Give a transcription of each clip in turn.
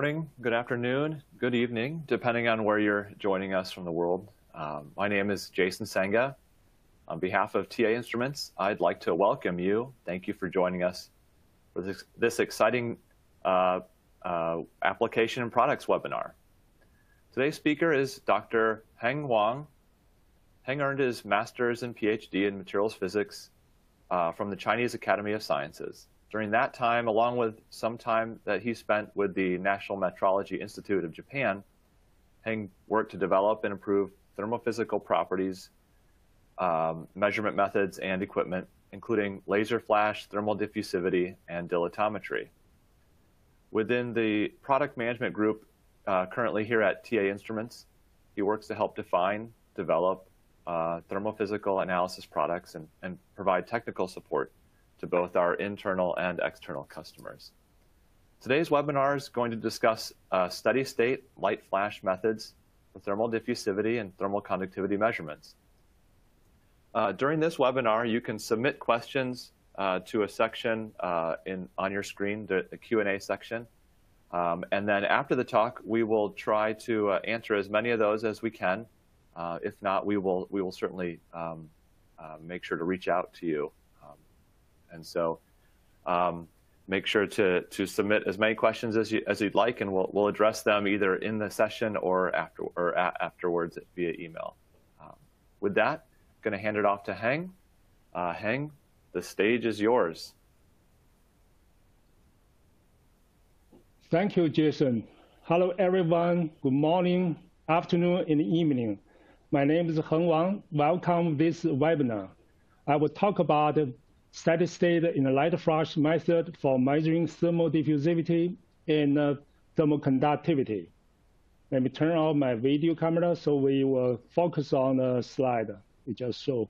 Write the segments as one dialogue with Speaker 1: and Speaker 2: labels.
Speaker 1: Morning, good afternoon, good evening, depending on where you're joining us from the world. Um, my name is Jason Senga. On behalf of TA Instruments, I'd like to welcome you. Thank you for joining us for this, this exciting uh, uh, application and products webinar. Today's speaker is Dr. Heng Wang. Heng earned his master's and PhD in materials physics uh, from the Chinese Academy of Sciences. During that time, along with some time that he spent with the National Metrology Institute of Japan, Heng worked to develop and improve thermophysical properties, um, measurement methods, and equipment, including laser flash, thermal diffusivity, and dilatometry. Within the product management group uh, currently here at TA Instruments, he works to help define, develop uh, thermophysical analysis products and, and provide technical support to both our internal and external customers. Today's webinar is going to discuss uh, steady state light flash methods for thermal diffusivity and thermal conductivity measurements. Uh, during this webinar, you can submit questions uh, to a section uh, in, on your screen, the, the Q&A section. Um, and then after the talk, we will try to uh, answer as many of those as we can. Uh, if not, we will, we will certainly um, make sure to reach out to you. And so um, make sure to, to submit as many questions as, you, as you'd like, and we'll, we'll address them either in the session or, after, or afterwards via email. Um, with that, I'm going to hand it off to Heng. Uh, Heng, the stage is yours.
Speaker 2: Thank you, Jason. Hello, everyone. Good morning, afternoon, and evening. My name is Heng Wang. Welcome to this webinar. I will talk about steady state in the light flash method for measuring thermal diffusivity and uh, thermal conductivity. Let me turn on my video camera so we will focus on the slide we just showed.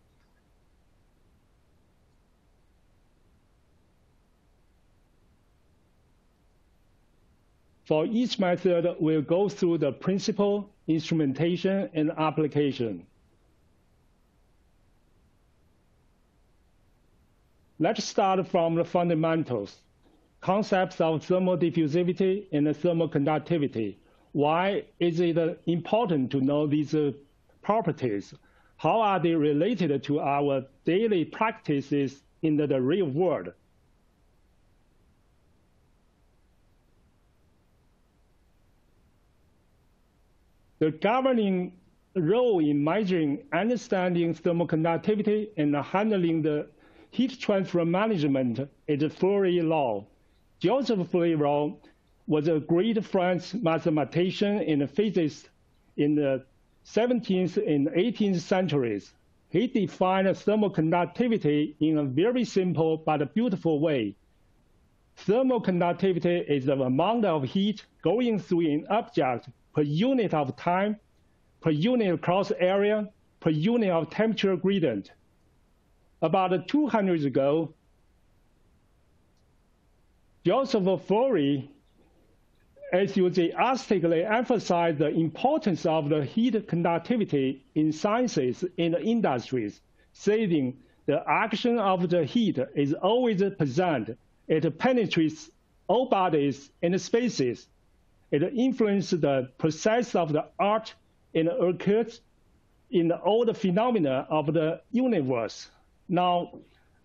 Speaker 2: For each method, we'll go through the principle, instrumentation, and application. Let's start from the fundamentals, concepts of thermal diffusivity and thermal conductivity. Why is it important to know these properties? How are they related to our daily practices in the real world? The governing role in measuring, understanding thermal conductivity and handling the heat transfer management is Fourier law. Joseph Fourier was a great French mathematician and physicist in the 17th and 18th centuries. He defined thermal conductivity in a very simple but beautiful way. Thermal conductivity is the amount of heat going through an object per unit of time, per unit of cross area, per unit of temperature gradient. About 200 years ago, Joseph Fourier enthusiastically emphasized the importance of the heat conductivity in sciences and industries, saying the action of the heat is always present. It penetrates all bodies and spaces. It influences the process of the art and occurs in all the phenomena of the universe. Now,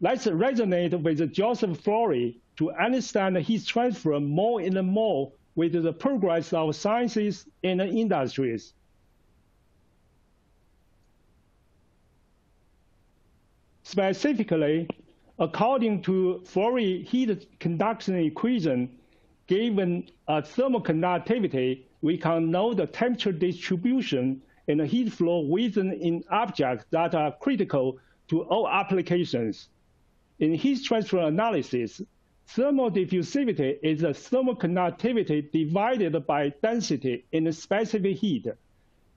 Speaker 2: let's resonate with Joseph Fourier to understand his transfer more and more with the progress of sciences and industries. Specifically, according to Fourier heat conduction equation, given a thermal conductivity, we can know the temperature distribution and heat flow within an object that are critical to all applications. In heat transfer analysis, thermal diffusivity is the thermal conductivity divided by density in specific heat.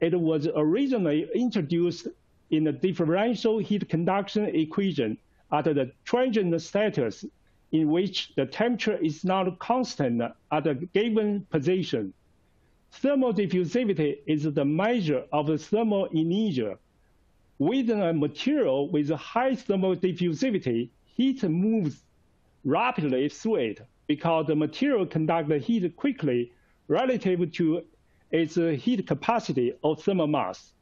Speaker 2: It was originally introduced in the differential heat conduction equation at the transient status in which the temperature is not constant at a given position. Thermal diffusivity is the measure of the thermal inertia Within a material with a high thermal diffusivity, heat moves rapidly through it, because the material conducts heat quickly relative to its heat capacity or thermal mass.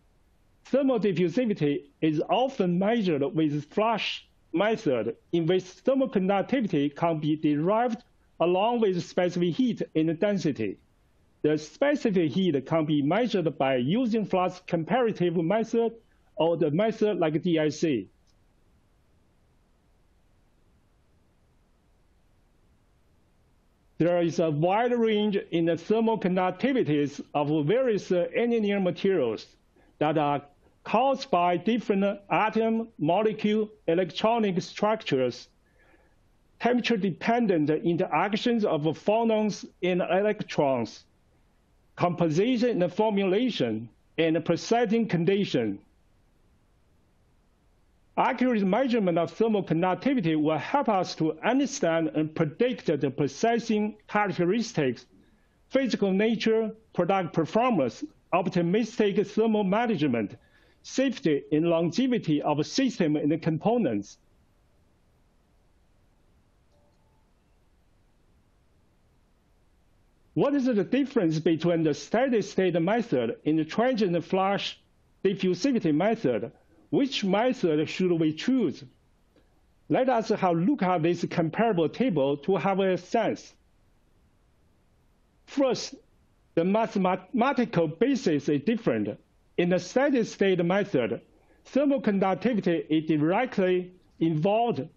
Speaker 2: Thermal diffusivity is often measured with flash method in which thermal conductivity can be derived along with specific heat and density. The specific heat can be measured by using flash comparative method or the method like DSC. There is a wide range in the thermal conductivities of various engineered materials that are caused by different atom, molecule, electronic structures, temperature-dependent interactions of phonons and electrons, composition and formulation, and processing condition. Accurate measurement of thermal conductivity will help us to understand and predict the processing characteristics, physical nature, product performance, optimistic thermal management, safety and longevity of system and components. What is the difference between the steady state method and the transient flash diffusivity method? Which method uh, should we choose? Let us have a look at this comparable table to have a sense. First, the mathematical basis is different. In the steady state method, thermal conductivity is directly involved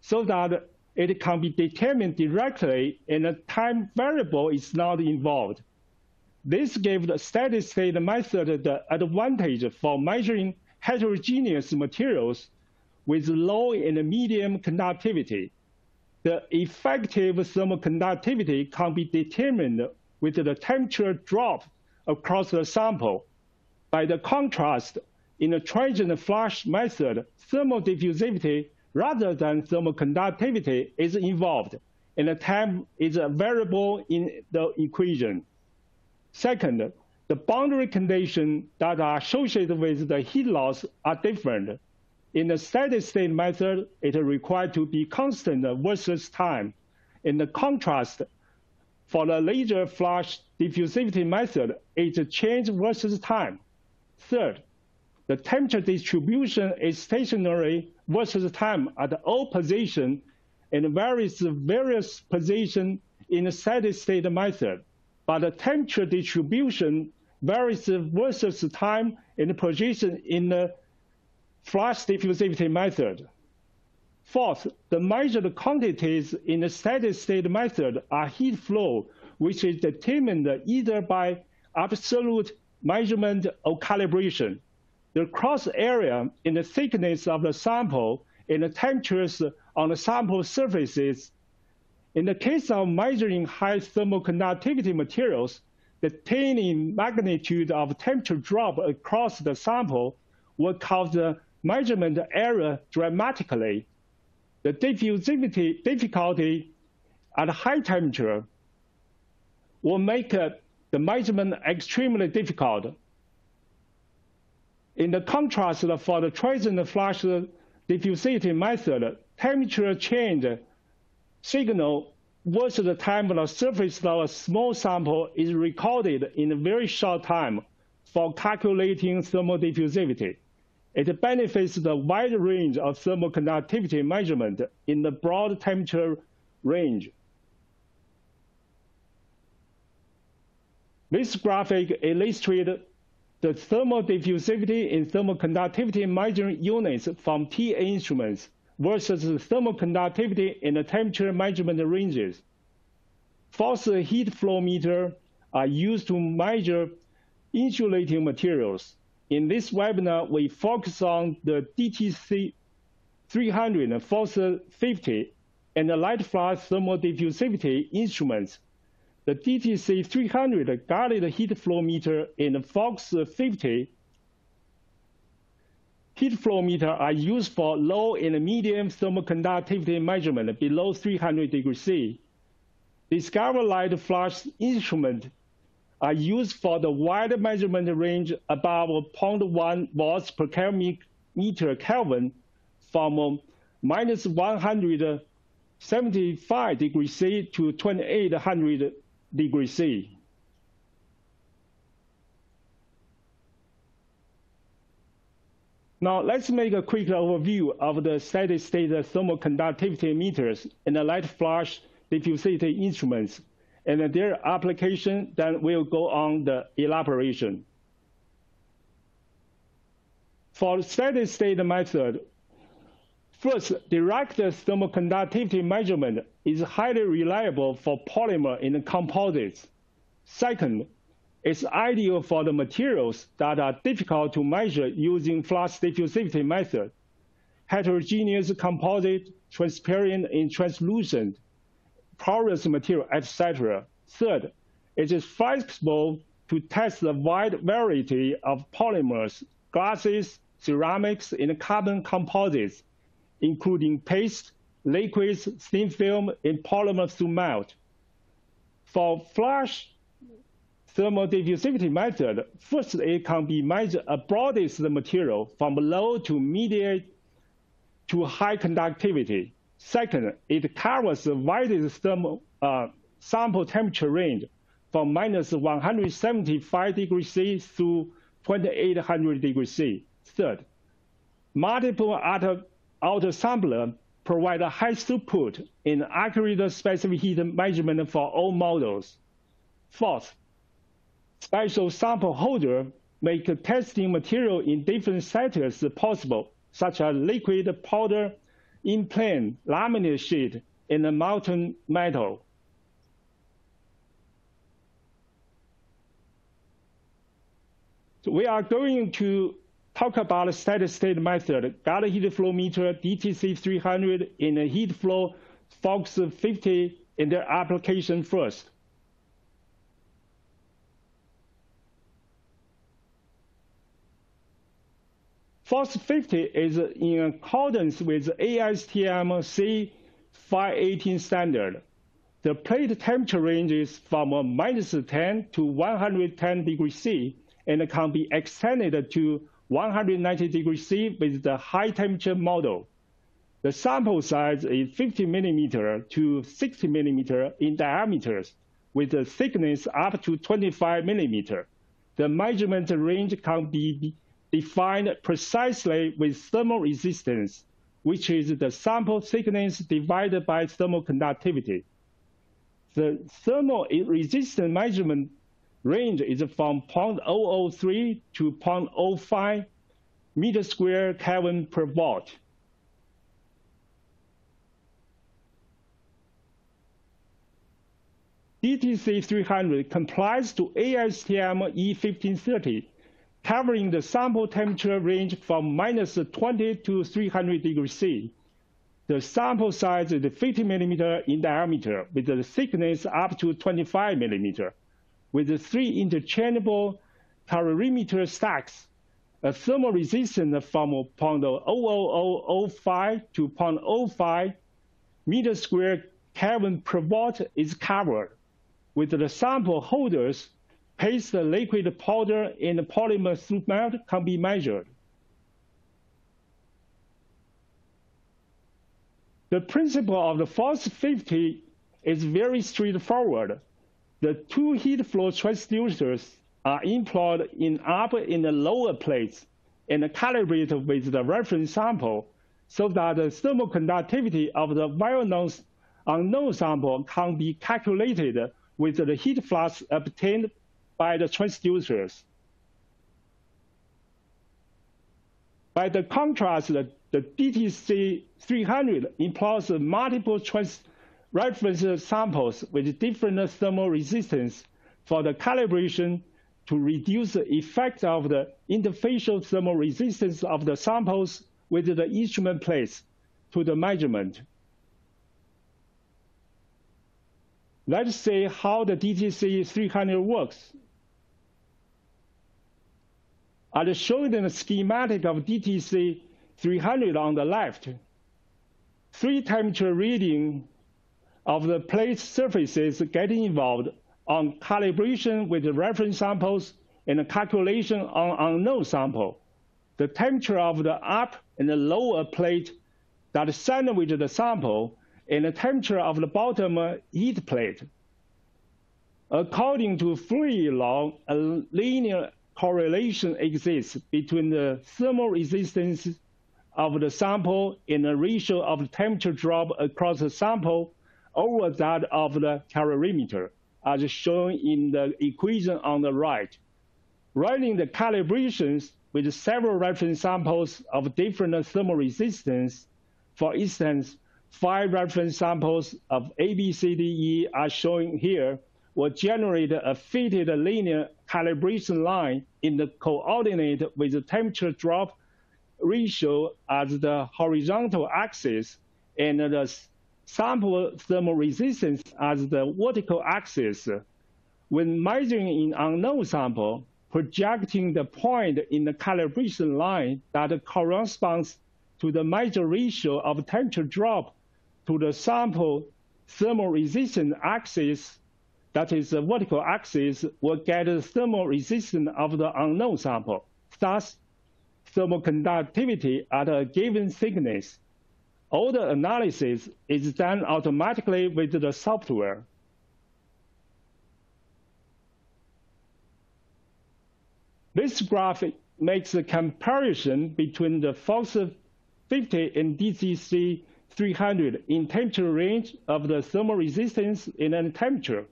Speaker 2: so that it can be determined directly and a time variable is not involved. This gives the steady state method the advantage for measuring heterogeneous materials with low and medium conductivity. The effective thermal conductivity can be determined with the temperature drop across the sample by the contrast, in the transient flash method, thermal diffusivity rather than thermal conductivity is involved, and the time is a variable in the equation. Second, the boundary conditions that are associated with the heat loss are different. In the steady state method, it is required to be constant versus time. In the contrast, for the laser flash diffusivity method, it change versus time. Third, the temperature distribution is stationary versus time at all position and varies various position in the steady state method. But the temperature distribution varies versus time and position in the flash diffusivity method. Fourth, the measured quantities in the steady state method are heat flow, which is determined either by absolute measurement or calibration. The cross area in the thickness of the sample and the temperatures on the sample surfaces. In the case of measuring high thermal conductivity materials, the tiny magnitude of temperature drop across the sample will cause the measurement error dramatically. The diffusivity difficulty at high temperature will make uh, the measurement extremely difficult. In the contrast for the transient flash diffusivity method, temperature change signal versus the time on the surface of a small sample is recorded in a very short time for calculating thermal diffusivity. It benefits the wide range of thermal conductivity measurement in the broad temperature range. This graphic illustrates the thermal diffusivity and thermal conductivity measuring units from TA instruments versus the thermal conductivity and temperature measurement ranges. Fox heat flow meter are used to measure insulating materials. In this webinar, we focus on the DTC 300 and Fox 50 and the light flash thermal diffusivity instruments the DTC 300 guarded heat flow meter and Fox 50 heat flow meter are used for low and medium thermal conductivity measurement below 300 degrees C. Discover light flash instrument are used for the wide measurement range above 0.1 watts per meter Kelvin from um, minus 175 degrees C to 2800 degrees C. Now let's make a quick overview of the steady state thermal conductivity meters and the light flash diffusivity instruments and their application, then we'll go on the elaboration. For steady state method, first, direct thermal conductivity measurement is highly reliable for polymer in composites. Second, it's ideal for the materials that are difficult to measure using flash diffusivity method, heterogeneous composite, transparent and translucent, porous material, etc. Third, it is flexible to test the wide variety of polymers, glasses, ceramics, and carbon composites, including paste, liquids, thin film, and polymer through melt. For flash thermal diffusivity method, first it can be measured a broadest material from low to medium to high conductivity. Second, it covers the widest thermal uh, sample temperature range from minus 175 degrees C to 2800 degrees C. Third, multiple auto, auto sampler provide a high throughput in accurate specific heat measurement for all models. Fourth, special sample holder make testing material in different settings possible, such as liquid, powder, in plane, laminate sheet, and molten metal. So we are going to talk about a steady state method, gas heat flow meter, DTC 300, and heat flow Fox 50 in their application first. FOX 50 is in accordance with ASTM C518 standard. The plate temperature ranges from minus 10 to 110 degrees C and can be extended to 190 degrees C with the high temperature model. The sample size is 50 millimeter to 60 millimeter in diameters with a thickness up to 25 millimeter. The measurement range can be defined precisely with thermal resistance, which is the sample thickness divided by thermal conductivity. The thermal resistance measurement range is from 0.003 to 0.05 meter square Kelvin per watt. DTC 300 complies to ASTM E1530 covering the sample temperature range from minus 20 to 300 degrees C. The sample size is 50 millimeter in diameter with the thickness up to 25 millimeter. With three interchangeable calorimeter stacks, a thermal resistance from 0.00005 to 0.05 meter square Kelvin per watt is covered, with the sample holders paste, liquid powder, and polymer through melt can be measured. The principle of the Fox 50 is very straightforward. The two heat flow transducers are employed in upper and lower plates and calibrated with the reference sample so that the thermal conductivity of the well-known unknown sample can be calculated with the heat flux obtained by the transducers. By the contrast, the, the DTC 300 employs multiple trans reference samples with different thermal resistance for the calibration to reduce the effect of the interfacial thermal resistance of the samples with the instrument plates to the measurement. Let's see how the DTC 300 works. I'll show you the schematic of DTC 300 on the left. Three temperature reading of the plate surfaces getting involved on calibration with reference samples and calculation on unknown sample. The temperature of the up and the lower plate that sandwich the sample and the temperature of the bottom heat plate. According to Fourier law, a linear correlation exists between the thermal resistance of the sample and the ratio of temperature drop across the sample over that of the calorimeter, as shown in the equation on the right. Running the calibrations with several reference samples of different thermal resistance, for instance, five reference samples of A, B, C, D, E are shown here, will generate a fitted linear calibration line in the coordinate with the temperature drop ratio as the horizontal axis and the sample thermal resistance as the vertical axis. When measuring in unknown sample, projecting the point in the calibration line that corresponds to the major ratio of temperature drop to the sample thermal resistance axis that is the vertical axis, will get the thermal resistance of the unknown sample. Thus, thermal conductivity at a given thickness. All the analysis is done automatically with the software. This graphic makes a comparison between the Fox 50 and DTC 300 in temperature range of the thermal resistance in and temperature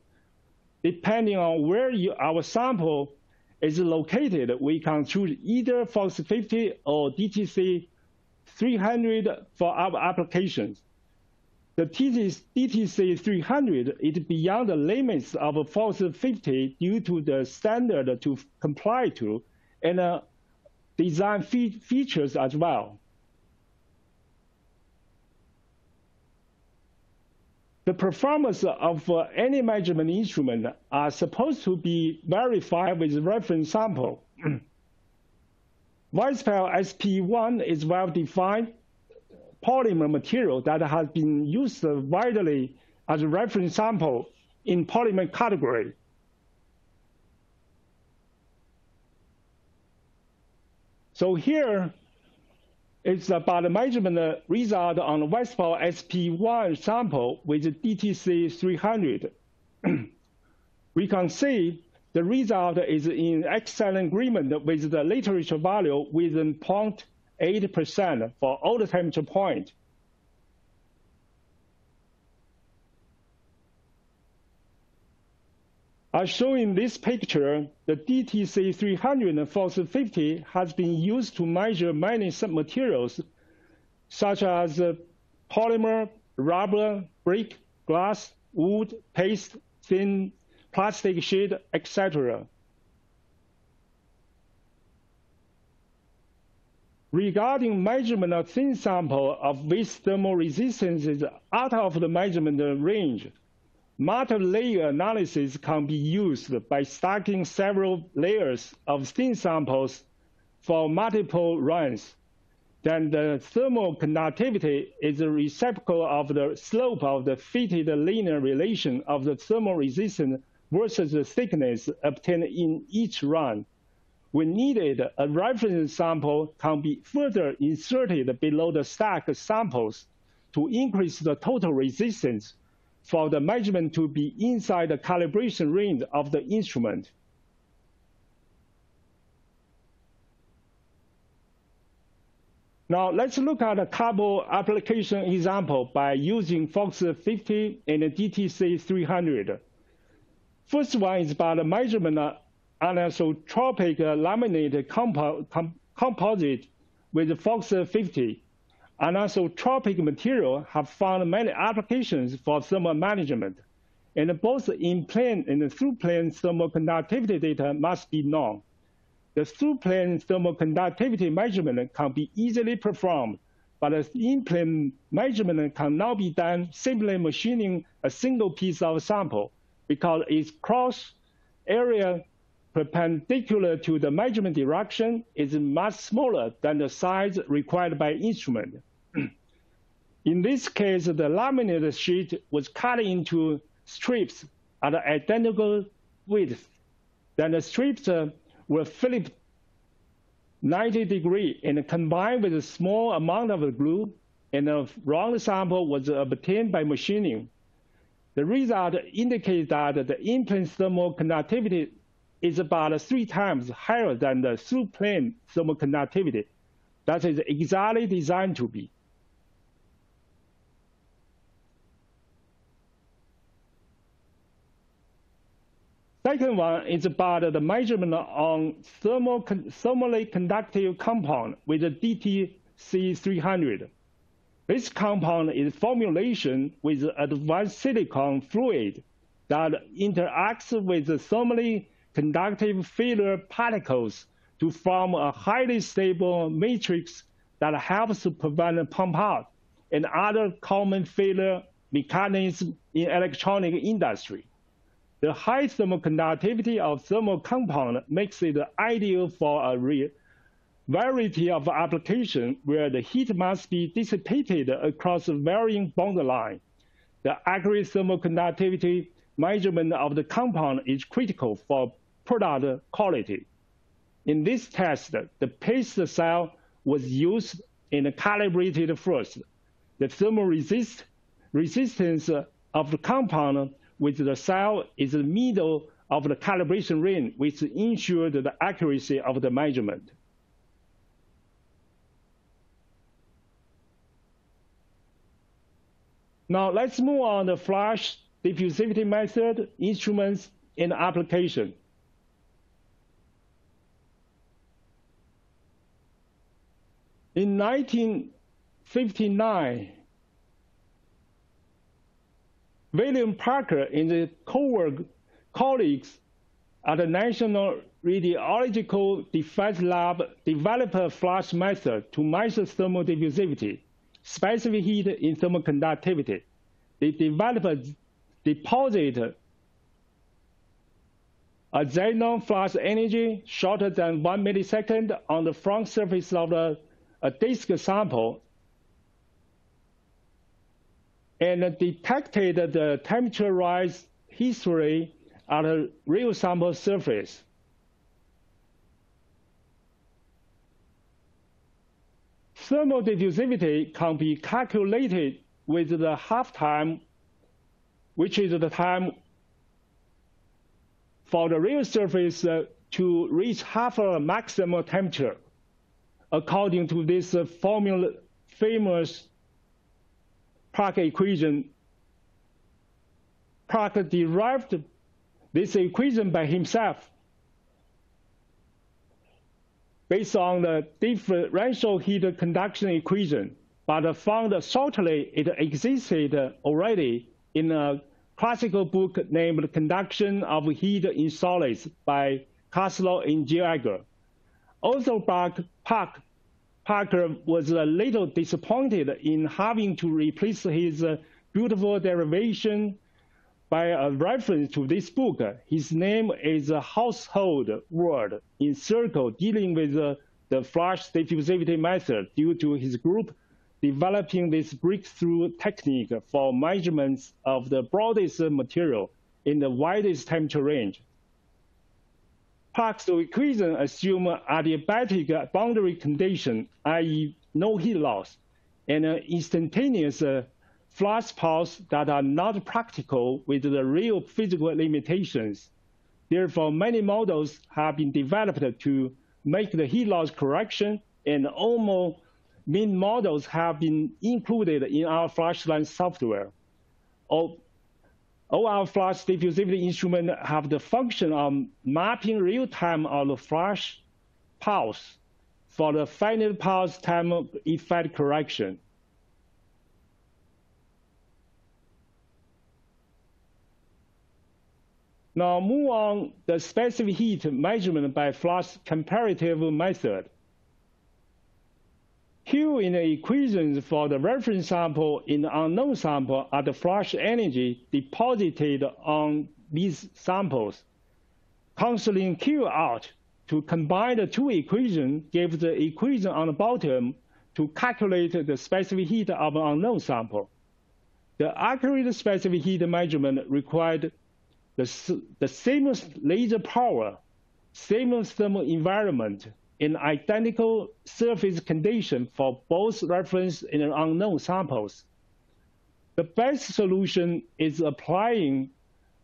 Speaker 2: depending on where you, our sample is located, we can choose either Fox 50 or DTC 300 for our applications. The DTC 300 is beyond the limits of Fox 50 due to the standard to comply to and uh, design fe features as well. The performance of uh, any measurement instrument are supposed to be verified with reference sample. Vespel SP1 is well-defined polymer material that has been used widely as a reference sample in polymer category. So here, it's about the measurement result on the Vespel SP1 sample with DTC 300. we can see the result is in excellent agreement with the literature value within 0.8% for all the temperature point. As shown in this picture, the DTC300 Fox 50 has been used to measure many submaterials, such as polymer, rubber, brick, glass, wood, paste, thin plastic sheet, etc. Regarding measurement of thin sample of this thermal resistance is out of the measurement range, Multi-layer analysis can be used by stacking several layers of thin samples for multiple runs. Then the thermal conductivity is a reciprocal of the slope of the fitted linear relation of the thermal resistance versus the thickness obtained in each run. When needed, a reference sample can be further inserted below the stacked samples to increase the total resistance for the measurement to be inside the calibration range of the instrument. Now let's look at a couple application example by using Fox 50 and DTC 300. First one is about the measurement of anisotropic laminated compo com composite with Fox 50 anisotropic material have found many applications for thermal management, and both in-plane and through-plane thermal conductivity data must be known. The through-plane thermal conductivity measurement can be easily performed, but the in-plane measurement can now be done simply machining a single piece of sample because its cross area perpendicular to the measurement direction is much smaller than the size required by instrument. In this case, the laminated sheet was cut into strips at identical width. Then the strips uh, were flipped 90 degree and combined with a small amount of glue and a round sample was obtained by machining. The result indicates that the in-plane thermal conductivity is about three times higher than the through-plane thermal conductivity. That is exactly designed to be. Second one is about the measurement on thermal, thermally conductive compound with the DTC300. This compound is formulation with advanced silicone fluid that interacts with the thermally conductive filler particles to form a highly stable matrix that helps prevent pump out and other common failure mechanisms in electronic industry. The high thermal conductivity of thermal compound makes it ideal for a variety of applications where the heat must be dissipated across varying bond line. The accurate thermal conductivity measurement of the compound is critical for product quality. In this test, the paste cell was used and calibrated first. The thermal resist, resistance of the compound with the cell is the middle of the calibration range, which ensures the accuracy of the measurement. Now let's move on the flash diffusivity method, instruments, and application. In 1959, William Parker and his colleagues at the Naval Radiological Defense Lab developed a flash method to measure thermal diffusivity, specific heat in thermal conductivity. They developed a deposit a xenon flash energy shorter than one millisecond on the front surface of the, a disk sample and detected the temperature rise history at a real sample surface. Thermal diffusivity can be calculated with the half time, which is the time for the real surface uh, to reach half a maximum temperature, according to this formula, famous Parker equation, Parker derived this equation by himself based on the differential heat conduction equation, but found shortly it existed already in a classical book named Conduction of Heat in Solids by Carslaw and Jaeger. Also, Park, Park Parker was a little disappointed in having to replace his uh, beautiful derivation by a reference to this book. His name is a household word in circle dealing with uh, the flash diffusivity method due to his group developing this breakthrough technique for measurements of the broadest material in the widest temperature range. Park's equation assume adiabatic boundary condition, i.e. no heat loss, and instantaneous uh, flash pulse that are not practical with the real physical limitations. Therefore, many models have been developed to make the heat loss correction, and almost mean models have been included in our FlashLine software. All our flash diffusivity instruments have the function of mapping real-time of the flash pulse for the finite pulse time effect correction. Now move on the specific heat measurement by flash comparative method. Q in the equations for the reference sample in the unknown sample are the flash energy deposited on these samples. Canceling Q out to combine the two equations gives the equation on the bottom to calculate the specific heat of an unknown sample. The accurate specific heat measurement required the, the same laser power, same thermal environment, in identical surface condition for both reference and unknown samples. The best solution is applying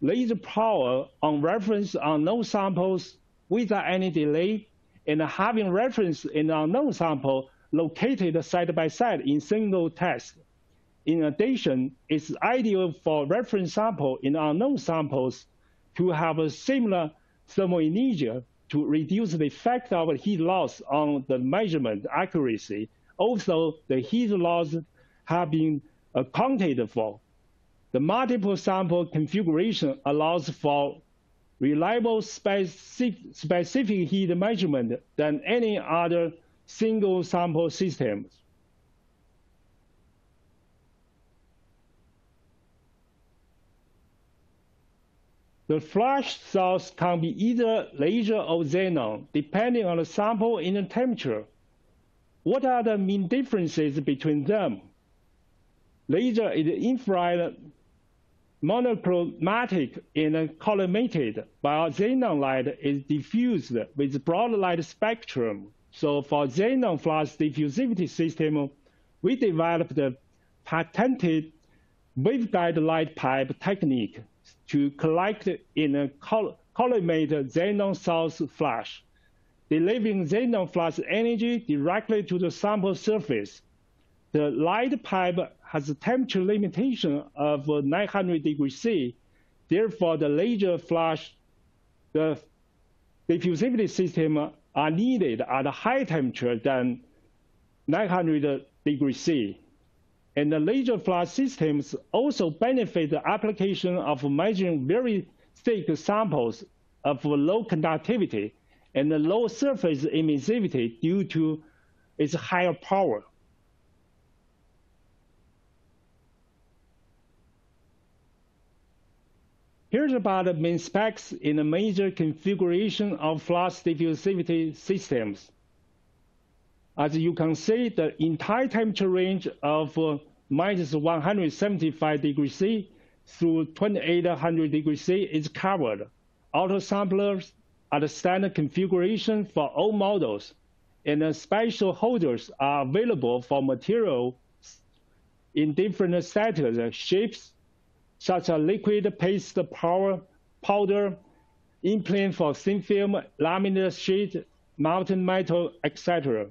Speaker 2: laser power on reference unknown samples without any delay and having reference and unknown sample located side by side in single test. In addition, it's ideal for reference sample in unknown samples to have a similar thermal inertia to reduce the effect of heat loss on the measurement accuracy. Also, the heat loss have been accounted for. The multiple sample configuration allows for reliable specific, heat measurement than any other single sample systems. The flash source can be either laser or xenon, depending on the sample and the temperature. What are the main differences between them? Laser is infrared monochromatic and collimated, while xenon light is diffused with broad light spectrum. So for xenon flash diffusivity system, we developed a patented waveguide light pipe technique to collect in a collimated xenon source flash, delivering xenon flash energy directly to the sample surface. The light pipe has a temperature limitation of 900 degrees C. Therefore, the laser flash, the diffusivity system are needed at a higher temperature than 900 degrees C. And the laser flash systems also benefit the application of measuring very thick samples of low conductivity and low surface emissivity due to its higher power. Here's about the main specs in the major configuration of flash diffusivity systems. As you can see, the entire temperature range of uh, minus 175 degrees C through 2800 degrees C is covered. Auto samplers are the standard configuration for all models, and special holders are available for materials in different status, shapes, such as liquid paste power, powder, in-plane for thin film, laminate sheet, molten metal, etc.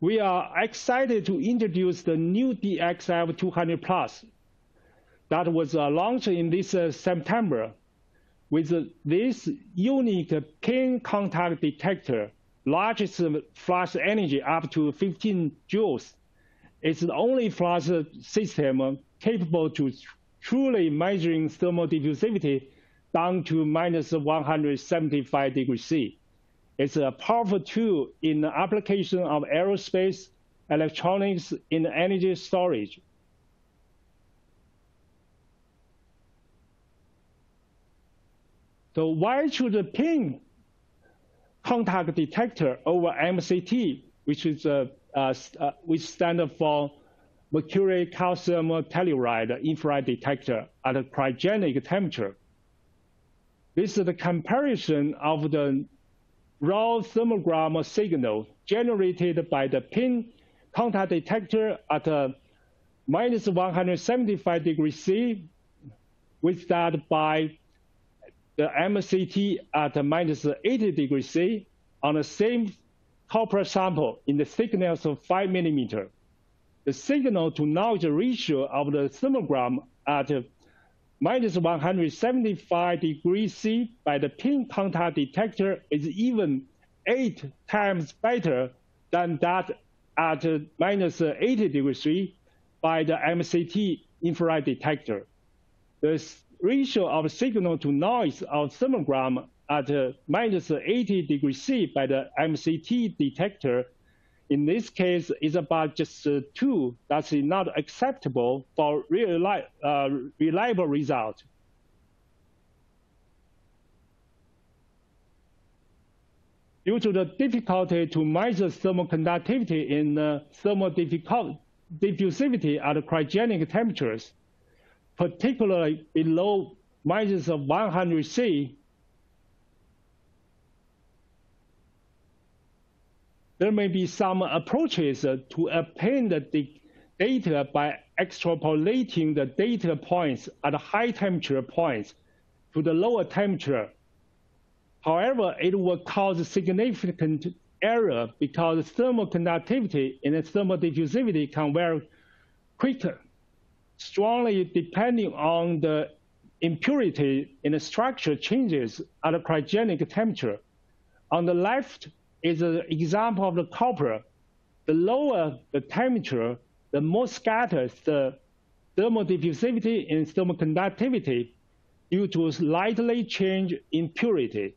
Speaker 2: We are excited to introduce the new DXF 200 Plus that was uh, launched in this uh, September with this unique pin contact detector largest flash energy up to 15 joules. It's the only flash system capable to truly measuring thermal diffusivity down to minus 175 degrees C. It's a powerful tool in the application of aerospace, electronics, and energy storage. So why should the pin contact detector over MCT, which is a, uh, uh, which stands for mercury cadmium telluride infrared detector at a cryogenic temperature. This is the comparison of the raw thermogram signal generated by the pin contact detector at a minus 175 degrees C with that by the MCT at minus 80 degrees C on the same copper sample in the thickness of 5 millimeter. The signal to noise ratio of the thermogram at minus 175 degrees C by the pin contact detector is even eight times better than that at minus 80 degrees C by the MCT infrared detector. The ratio of signal to noise of thermogram at minus 80 degrees C by the MCT detector in this case it's about just two. That's not acceptable for reali uh, reliable result. Due to the difficulty to measure thermal conductivity in uh, thermal diffusivity at cryogenic temperatures, particularly below minus 100 C, there may be some approaches to obtain the data by extrapolating the data points at high temperature points to the lower temperature. However, it will cause significant error because thermal conductivity and thermal diffusivity can vary quicker, strongly depending on the impurity in the structure changes at cryogenic temperature. On the left is an example of the copper. The lower the temperature, the more scattered the thermal diffusivity and thermal conductivity due to slightly change in purity.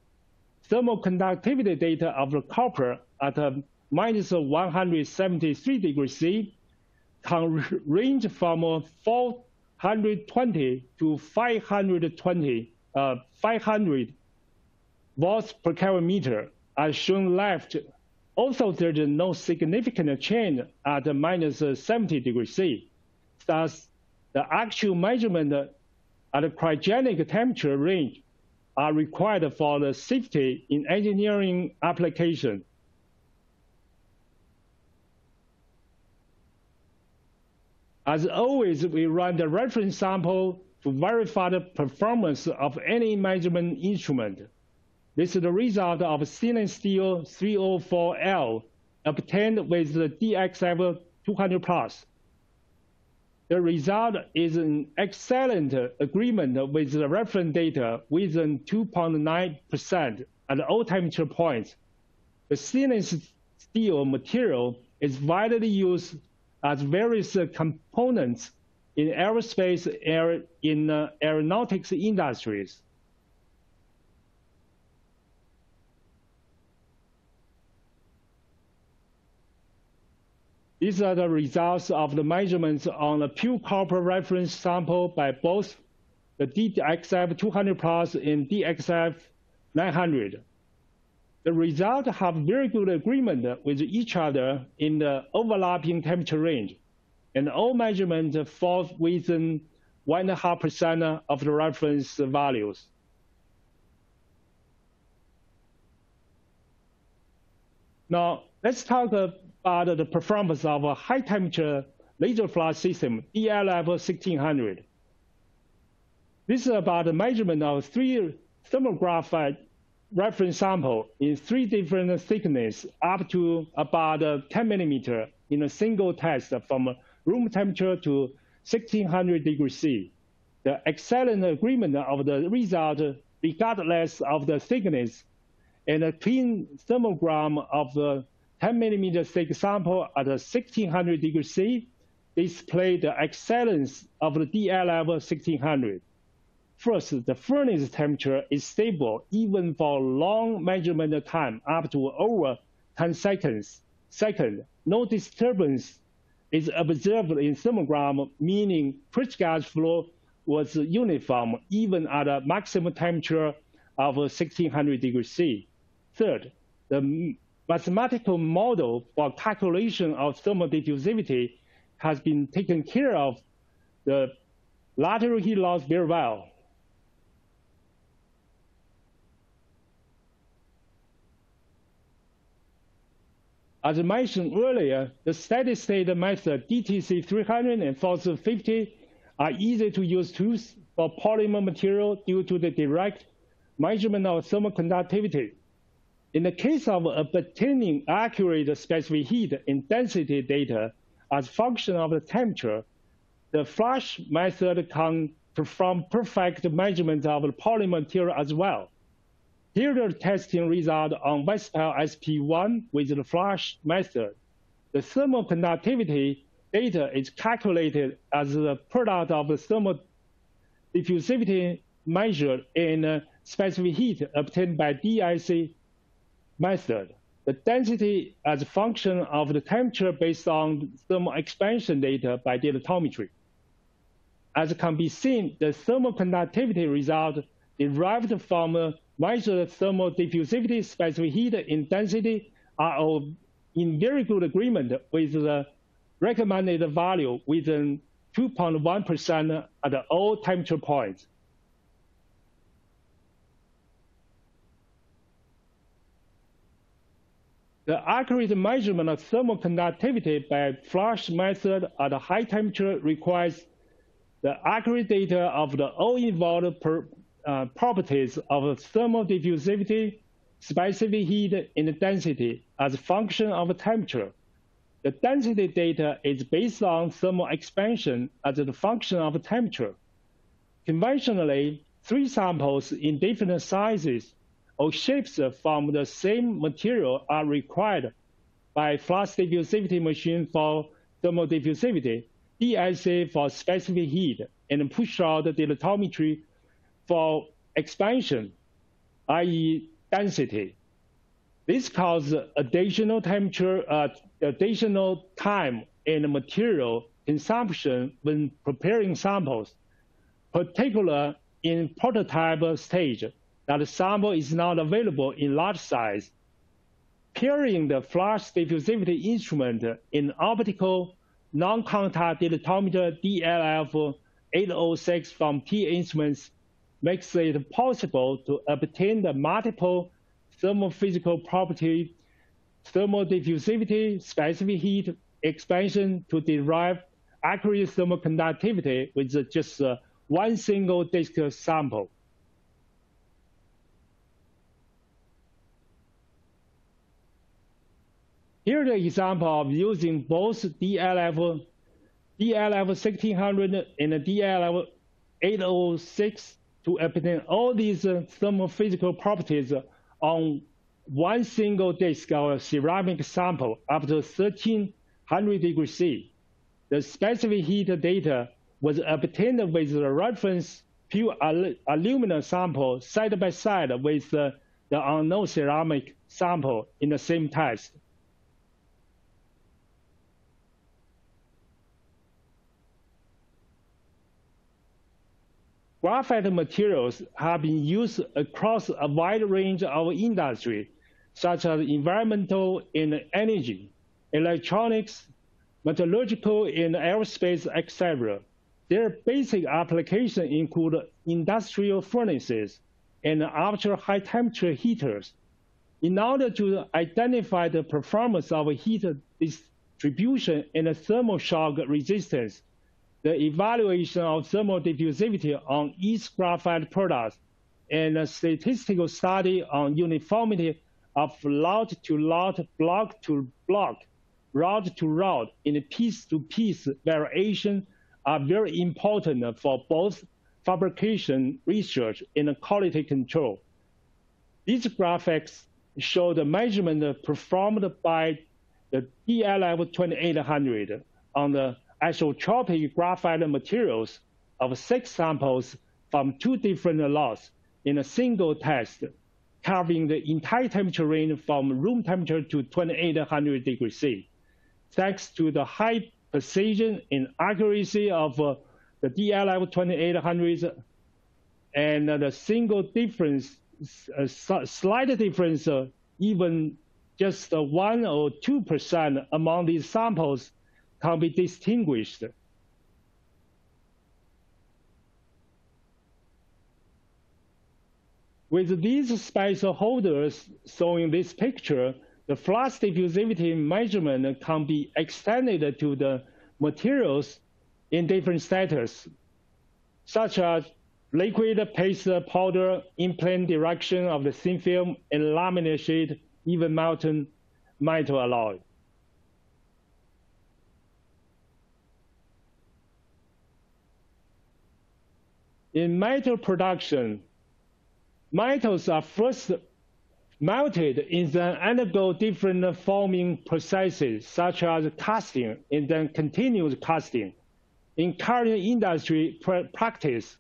Speaker 2: Thermal conductivity data of the copper at minus 173 degrees C can range from 420 to 520, uh, 500 volts per Kelvin meter, as shown left. Also, there is no significant change at minus 70 degrees C. Thus, the actual measurement at a cryogenic temperature range are required for the safety in engineering application. As always, we run the reference sample to verify the performance of any measurement instrument. This is the result of stainless steel 304L obtained with the DXF 200 plus. The result is an excellent agreement with the reference data within 2.9% at all temperature points. The stainless steel material is widely used as various components in aerospace air, in uh, aeronautics industries. These are the results of the measurements on a pure copper reference sample by both the DXF 200 plus and DXF 900. The results have very good agreement with each other in the overlapping temperature range, and all measurements fall within 1.5% of the reference values. Now, let's talk about the performance of a high temperature laser flash system, DLF 1600. This is about the measurement of three thermograph reference sample in three different thickness up to about 10 millimeter in a single test from room temperature to 1600 degrees C. The excellent agreement of the result regardless of the thickness and a clean thermogram of the 10 millimeter thick sample at 1600 degrees C display the excellence of the DLF 1600. First, the furnace temperature is stable even for long measurement time up to over 10 seconds. Second, no disturbance is observed in thermogram, meaning pressure gas flow was uniform even at a maximum temperature of 1600 degrees C. Third, the mathematical model for calculation of thermal diffusivity has been taken care of the lateral heat loss very well. As I mentioned earlier, the steady state method DTC 300 and FOX 50 are easy to use tools for polymer material due to the direct measurement of thermal conductivity. In the case of obtaining accurate specific heat and density data as function of the temperature, the flash method can perform perfect measurement of the polymer material as well. Here the testing result on Vespel SP1 with the flash method. The thermal conductivity data is calculated as the product of the thermal diffusivity measured in specific heat obtained by DSC method. The density as a function of the temperature based on thermal expansion data by dilatometry. As can be seen, the thermal conductivity result derived from measured thermal diffusivity, specific heat, and density are all in very good agreement with the recommended value within 2.1% at all temperature points. The accurate measurement of thermal conductivity by flash method at high temperature requires the accurate data of the all involved per, uh, properties of thermal diffusivity, specific heat, and density as a function of temperature. The density data is based on thermal expansion as a function of temperature. Conventionally, three samples in different sizes or shapes from the same material are required by flash diffusivity machine for thermal diffusivity, DSC for specific heat, and push-rod dilatometry for expansion, i.e. density. This causes additional temperature, uh, additional time and material consumption when preparing samples, particularly in prototype stage that sample is not available in large size. Pairing the flash diffusivity instrument in optical non-contact dilatometer DIL 806 from TA instruments makes it possible to obtain the multiple thermophysical property, thermal diffusivity, specific heat, expansion to derive accurate thermal conductivity with just uh, one single disk sample. Here's an example of using both DLF, DLF 1600 and DIL 806 to obtain all these uh, thermophysical properties on one single disk of ceramic sample up to 1300 degrees C. The specific heat data was obtained with the reference pure aluminum sample side by side with the unknown ceramic sample in the same test. Graphite materials have been used across a wide range of industries, such as environmental and energy, electronics, metallurgical and aerospace, etc. Their basic applications include industrial furnaces and ultra-high temperature heaters. In order to identify the performance of heat distribution and thermal shock resistance, the evaluation of thermal diffusivity on each graphite product, and a statistical study on uniformity of lot to lot, block to block, rod to rod, and piece to piece variation are very important for both fabrication research and quality control. These graphics show the measurement performed by the DLF 2800 on the isotropic graphite materials of six samples from two different lots in a single test, covering the entire temperature range from room temperature to 2800 degrees C. Thanks to the high precision and accuracy of uh, the DLF 2800 and uh, the single difference, uh, slight difference, uh, even just uh, one or 2% among these samples can be distinguished. With these special holders shown in this picture, the flash diffusivity measurement can be extended to the materials in different status, such as liquid, paste, powder, in plane direction of the thin film, and laminate sheet, even molten metal alloy. In metal production, metals are first melted and then undergo different forming processes, such as casting and then continuous casting. In current industry practice,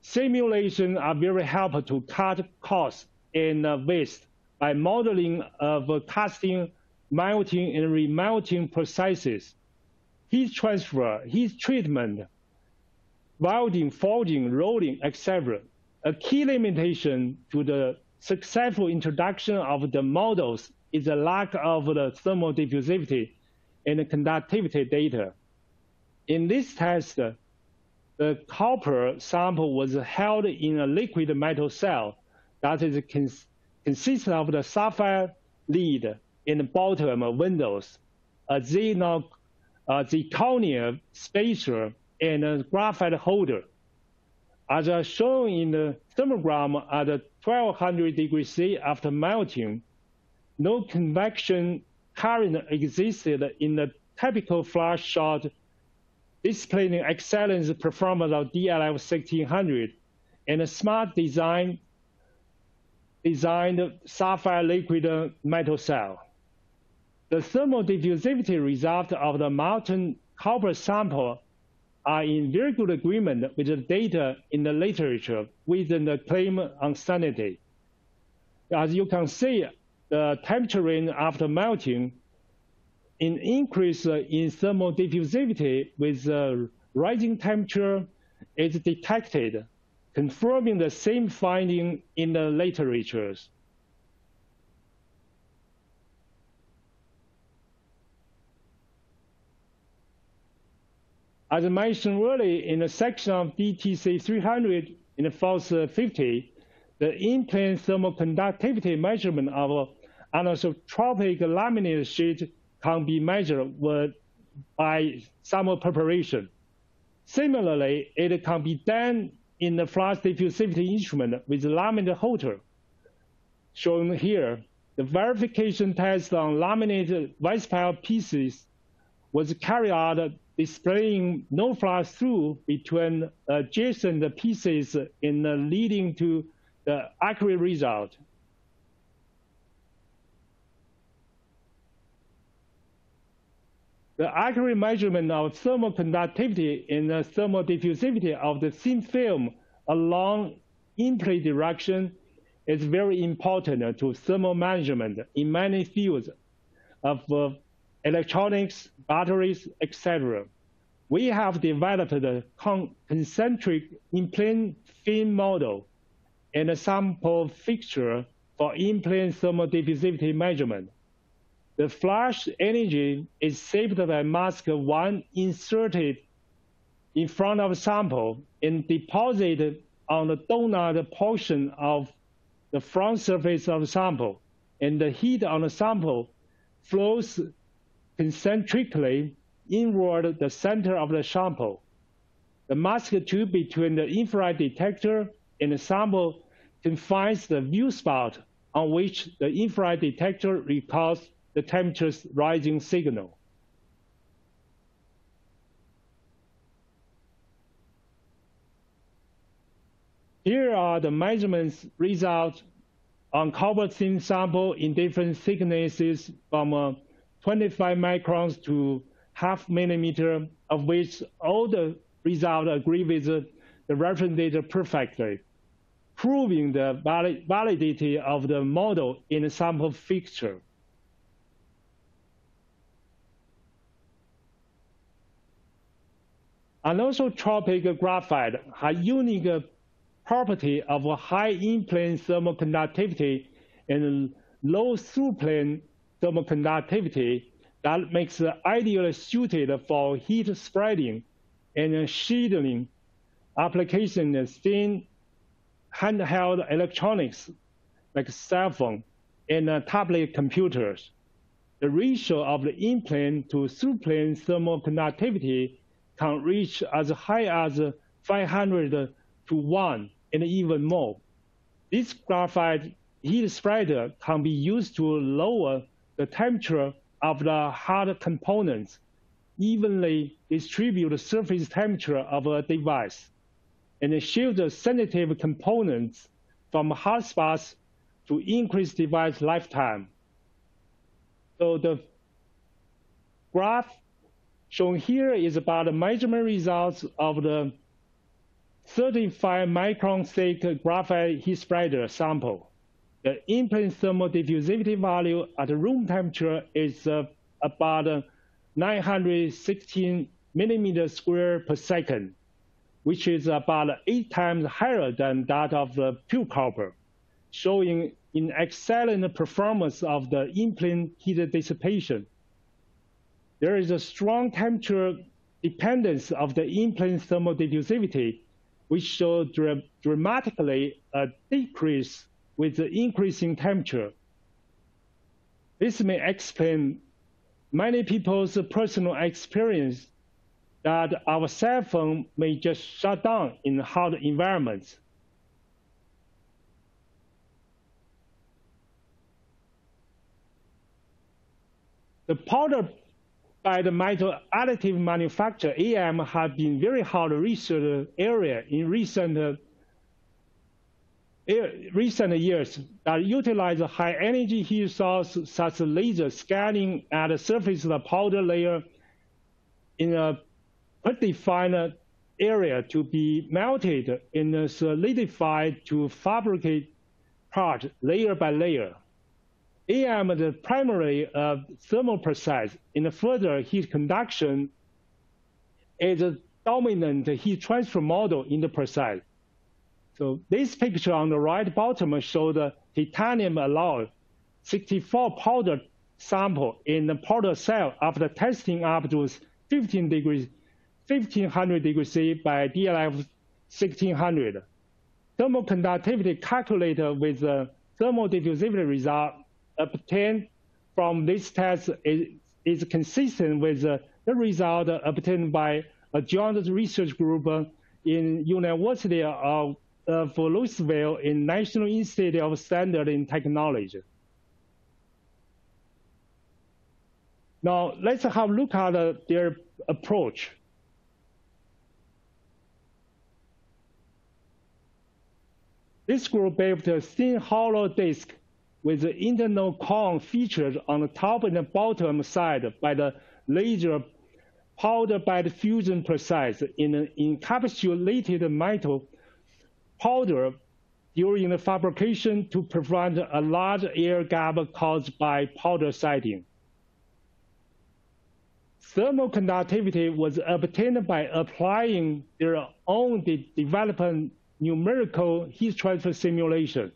Speaker 2: simulations are very helpful to cut costs and waste by modeling of casting, melting, and remelting processes, heat transfer, heat treatment, welding, forging, rolling, etc. A key limitation to the successful introduction of the models is the lack of the thermal diffusivity and conductivity data. In this test, the copper sample was held in a liquid metal cell that is cons consists of the sapphire lead in the bottom windows, a uh, zirconia spacer, and a graphite holder. As shown in the thermogram at 1200 degrees C after melting, no convection current existed in the typical flash shot displaying excellent performance of DLF 1600 and a smart design designed sapphire liquid metal cell. The thermal diffusivity result of the molten copper sample are in very good agreement with the data in the literature within the claim on sanity. As you can see, the temperature after melting, an increase in thermal diffusivity with rising temperature is detected, confirming the same finding in the literatures. As mentioned earlier, in the section of DTC 300 in the FOX uh, 50, the in-plane thermal conductivity measurement of anisotropic laminated sheet can be measured by thermal preparation. Similarly, it can be done in the flash diffusivity instrument with laminated holder. Shown here, the verification test on laminated Vespel pieces was carried out displaying no flash through between adjacent pieces in leading to the accurate result. The accurate measurement of thermal conductivity and the thermal diffusivity of the thin film along in-plane direction is very important to thermal management in many fields of uh, electronics, batteries, etc. We have developed the concentric in-plane fin model and a sample fixture for in-plane thermal diffusivity measurement. The flash energy is saved by mask 1 inserted in front of sample and deposited on the donut portion of the front surface of the sample, and the heat on the sample flows concentrically inward the center of the sample. The mask tube between the infrared detector and the sample confines the view spot on which the infrared detector records the temperature's rising signal. Here are the measurements results on copper thin sample in different thicknesses from 25 microns to half millimeter, of which all the results agree with the reference data perfectly, proving the validity of the model in the sample fixture. Anisotropic graphite has unique property of high in-plane thermal conductivity and low through-plane thermal conductivity that makes it ideally suited for heat spreading and shielding applications in thin handheld electronics like cell phone and tablet computers. The ratio of the in-plane to through-plane thermal conductivity can reach as high as 500 to 1 and even more. This graphite heat spreader can be used to lower the temperature of the hard components, evenly distribute the surface temperature of a device, and shield the sensitive components from hot spots to increase device lifetime. So the graph Shown here is about the measurement results of the 35 micron thick graphite heat spreader sample. The in-plane thermal diffusivity value at room temperature is uh, about 916 millimeters square per second, which is about eight times higher than that of the pure copper, showing an excellent performance of the in-plane heat dissipation. There is a strong temperature dependence of the in-plane thermal diffusivity, which shows dra dramatically a decrease with the increasing temperature. This may explain many people's personal experience that our cell phone may just shut down in hot environments. The powder bed metal additive manufacturer, AM, has been very hot research area in recent recent years that utilize high energy heat source such as laser scanning at the surface of the powder layer in a predefined area to be melted and solidified to fabricate part layer by layer. AM is primarily a thermal process. In the further heat conduction is a dominant heat transfer model in the process. So this picture on the right bottom shows the titanium alloy 64 powder sample in the powder cell after testing up to 15 degrees, 1500 degrees C by DLF 1600. Thermal conductivity calculated with the thermal diffusivity result obtained from this test is, is consistent with the result obtained by a joint research group in University of, of Louisville in National Institute of Standard and Technology. Now, let's have a look at uh, their approach. This group built a thin hollow disk with the internal cone featured on the top and the bottom side by the laser powder the fusion process in an encapsulated metal powder during the fabrication to prevent a large air gap caused by powder setting. Thermal conductivity was obtained by applying their own de developed numerical heat transfer simulation.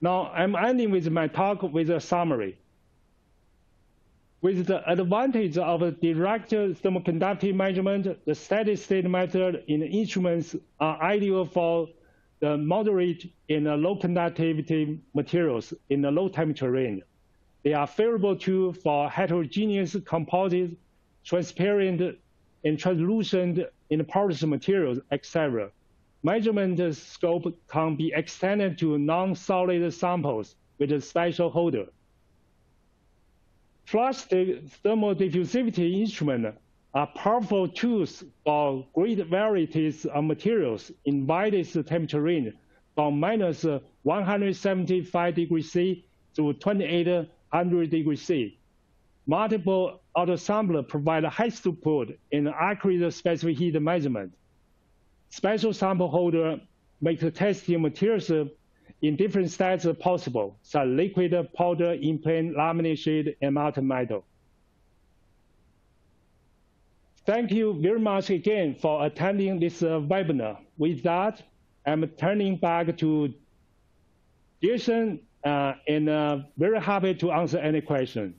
Speaker 2: Now, I'm ending with my talk with a summary. With the advantage of direct thermoconductivity measurement, the steady state method in instruments are ideal for the moderate and low conductivity materials in the low temperature range. They are favorable too for heterogeneous composites, transparent and translucent and porous materials, etc measurement scope can be extended to non-solid samples with a special holder. Flash thermal diffusivity instruments are powerful tools for great varieties of materials in various temperature range from minus 175 degrees C to 2800 degrees C. Multiple autosamplers provide high throughput and accurate specific heat measurement. Special sample holder makes testing materials in different styles possible, such liquid, powder, implant, laminate sheet, and molten metal. Thank you very much again for attending this uh, webinar. With that, I'm turning back to Jason, uh, and uh, very happy to answer any question.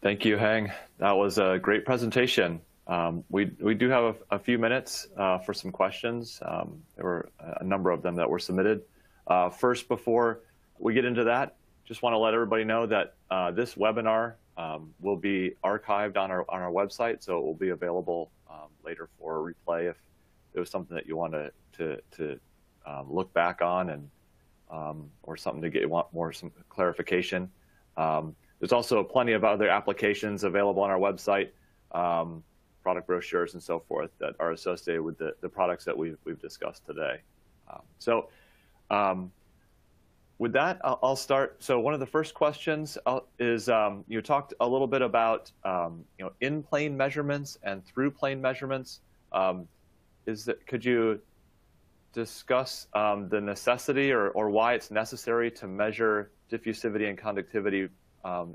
Speaker 1: Thank you, Heng. That was a great presentation. Um, we, we do have a, a few minutes uh, for some questions. Um, there were a number of them that were submitted. Uh, first, before we get into that, just want to let everybody know that uh, this webinar um, will be archived on our, on our website, so it will be available um, later for replay if there was something that you want to, to, to um, look back on and um, or something to get want more some clarification. there's also plenty of other applications available on our website. Um, product brochures and so forth that are associated with the, the products that we've, we've discussed today. Um, so um, with that, I'll, I'll, start. So one of the first questions uh, is um, you talked a little bit about um, you know in-plane measurements and through-plane measurements. Um, is that could you discuss um, the necessity or, or why it's necessary to measure diffusivity and conductivity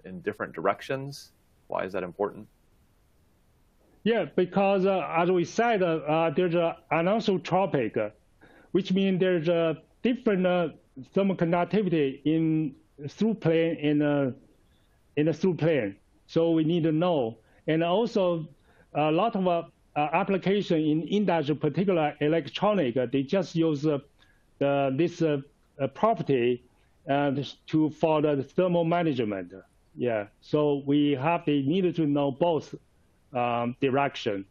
Speaker 1: in different directions? Why is that important?
Speaker 2: Yeah, because uh, as we said, uh, there's an anisotropic, uh, which means there's a different uh, thermal conductivity in through plane and in the through plane. So we need to know. And also, a lot of uh, application in industry, particular electronic, they just use uh, this uh, property to for the thermal management. Yeah, so we have they needed to know both direction,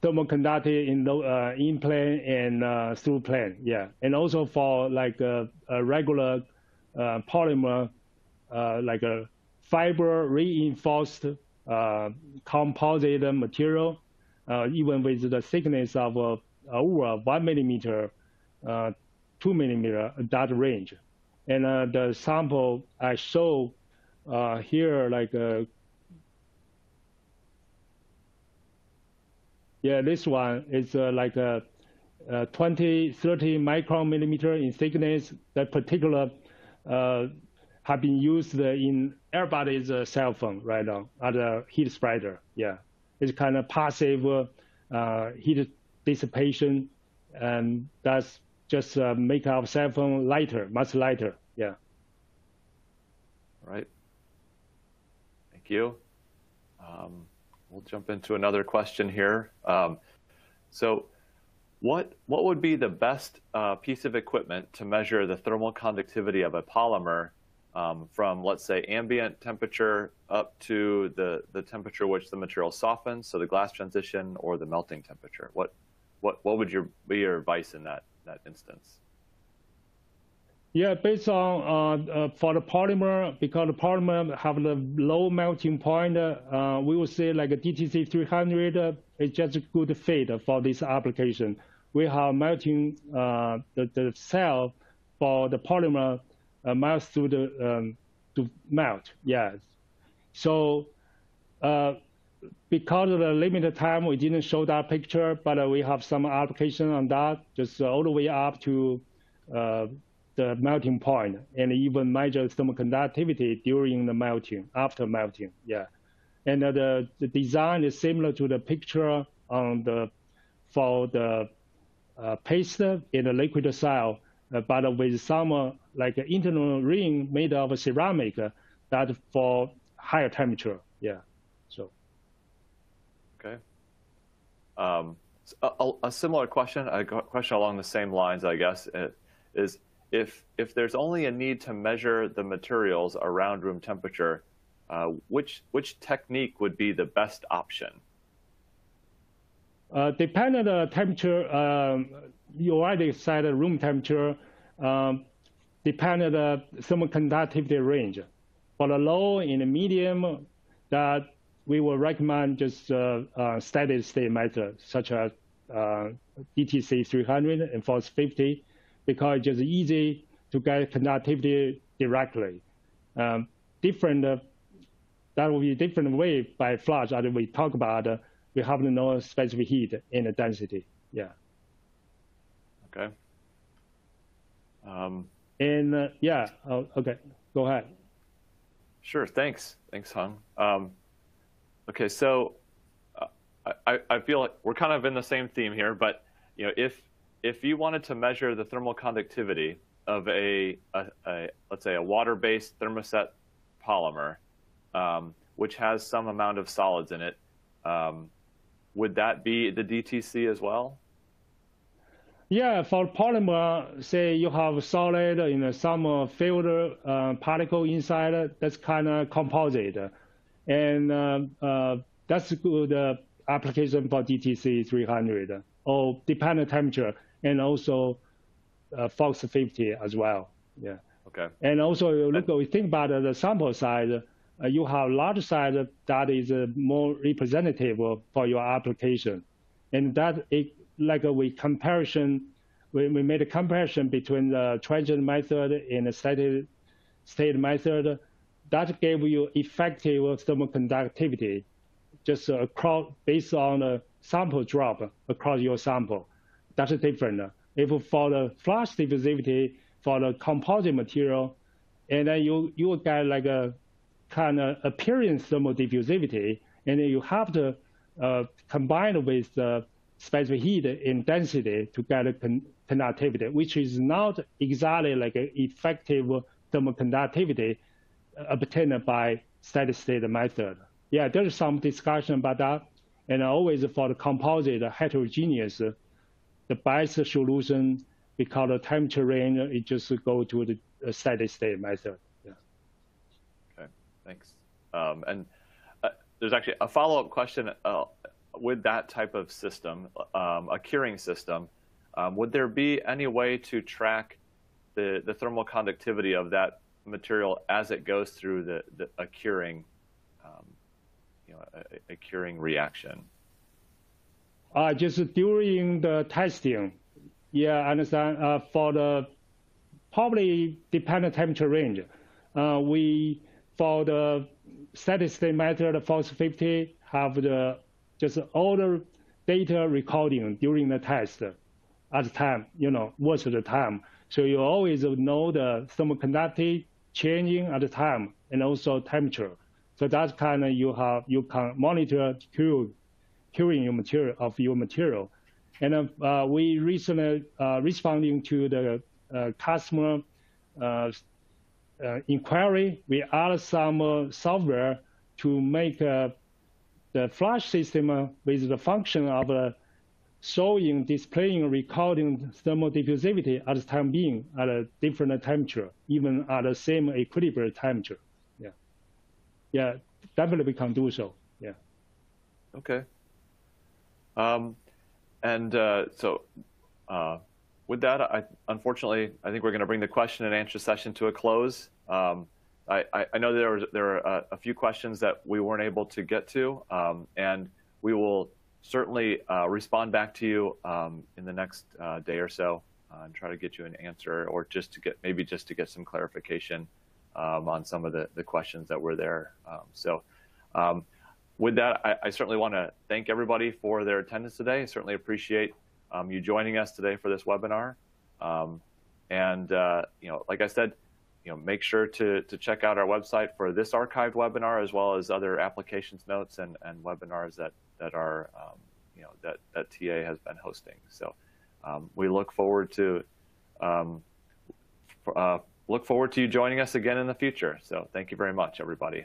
Speaker 2: thermal conductivity in uh, in plane and uh, through plane. Yeah, and also for like a, a regular uh, polymer, like a fiber reinforced uh, composite material, uh, even with the thickness of uh, over one millimeter, two millimeter, that range. And the sample I show here, like yeah, this one is like a, a 20, 30 micron millimeter in thickness. That particular uh, have been used in everybody's uh, cell phone right now as a heat spreader. Yeah, it's kind of passive uh, heat dissipation, and that's just uh, make our cell phone lighter, much lighter. Yeah.
Speaker 1: All right. Thank you. Um, we'll jump into another question here. Um, so, what what would be the best uh, piece of equipment to measure the thermal conductivity of a polymer um, from, let's say, ambient temperature up to the, the temperature which the material softens, so the glass transition or the melting temperature? What, what, what would your, be your advice in that, that instance?
Speaker 2: Yeah, based on uh, uh, for the polymer, because the polymer have the low melting point, uh, we would say like a DTC 300 uh, is just a good fit for this application. We have melting the, cell for the polymer uh, melt through the um, to melt. Yes. So because of the limited time, we didn't show that picture, but we have some application on that, just all the way up to the melting point, and even measure thermal conductivity during the melting, after melting. Yeah. And the, the design is similar to the picture on the for the uh, paste in the liquid cell, uh, but with some uh, like internal ring made of ceramic uh, that for higher temperature. Yeah. So.
Speaker 1: Okay. Um, a, a, similar question, a question along the same lines, I guess, is if if there's only a need to measure the materials around room temperature, uh, which which technique would be the best option?
Speaker 2: Uh, depending on the temperature, um, you already said room temperature um, depend on the conductivity range. For the low and the medium, that we will recommend just uh, uh, steady state method, such as uh, DTC 300 and FOX 50, because it's just easy to get conductivity directly. Um, different, uh, that will be different way by flash as we talk about, uh, we have no specific heat and density. Yeah.
Speaker 1: Okay. Um,
Speaker 2: and uh, yeah, oh, okay, go ahead.
Speaker 1: Sure, thanks. Thanks, Heng. Um, okay, so uh, I, I feel like we're kind of in the same theme here, but you know, if if you wanted to measure the thermal conductivity of a, a, a let's say a water-based thermoset polymer, um, which has some amount of solids in it, um, would that be the DTC as well?
Speaker 2: Yeah, for polymer, say you have solid, you know, some filled uh, particle inside, that's kind of composite. And uh, uh, that's good uh, application for DTC 300 or dependent temperature and also uh, FOX 50 as well. Yeah.
Speaker 1: Okay.
Speaker 2: And also, look, we think about the sample size. Uh, you have large size that is more representative for your application, and that it like we comparison, we, we made a comparison between the transient method and the steady state method. That gave you effective thermal conductivity just across based on the sample drop across your sample. That's different. If for the flash diffusivity for the composite material, and then you you get like a kind of appearance thermal diffusivity, and then you have to uh, combine with the specific heat and density to get a con conductivity, which is not exactly like an effective thermal conductivity obtained by steady state method. Yeah, there's some discussion about that. And always for the composite heterogeneous, the best solution because the temperature range, it just go to the steady state method.
Speaker 1: Okay, thanks. Um, and uh, there's actually a follow-up question uh, with that type of system, um, a curing system. Um, would there be any way to track the, the thermal conductivity of that material as it goes through the, the a curing, um, you know, a, a, curing reaction?
Speaker 2: Uh, just during the testing, yeah, I understand. Uh, for the probably dependent temperature range, uh, we for the state method FOX 50 have the just all the data recording during the test at the time, you know, what's the time. So you always know the thermal conductivity changing at the time and also temperature. So that's kind of you have you can monitor cure, curing your material of your material. And uh, we recently uh, responding to the uh, customer inquiry, we add some software to make the flash system with the function of showing, displaying, recording thermal diffusivity at the time being at a different temperature, even at the same equilibrium temperature. Yeah. Yeah, definitely we can do so. Yeah.
Speaker 1: Okay. Um, and uh, so uh, with that, I, unfortunately, I think we're going to bring the question and answer session to a close. Um, I, I, know there, was, there are a, a, few questions that we weren't able to get to, um, and we will certainly uh, respond back to you um, in the next uh, day or so uh, and try to get you an answer or just to get maybe just to get some clarification um, on some of the, the questions that were there. Um, so um, with that, I, I certainly want to thank everybody for their attendance today. I certainly appreciate um, you joining us today for this webinar. Um, and, uh, you know, like I said, you know, make sure to, to check out our website for this archived webinar as well as other applications notes and, and webinars that, that are, um, you know, that, that TA has been hosting. So um, we look forward to, um, uh, look forward to you joining us again in the future. So thank you very much, everybody.